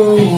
Oh.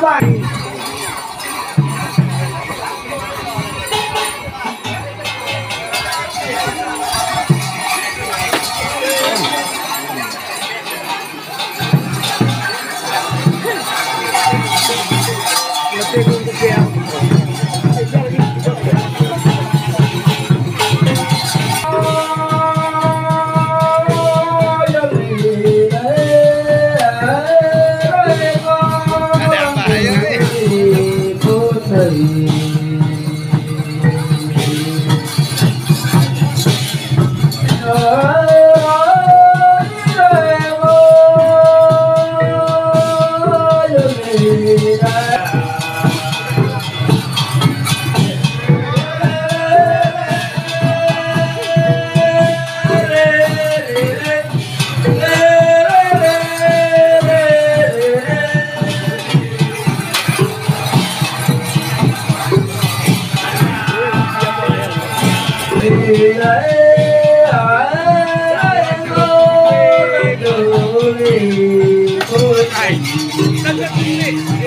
bye. aí. Cadê você?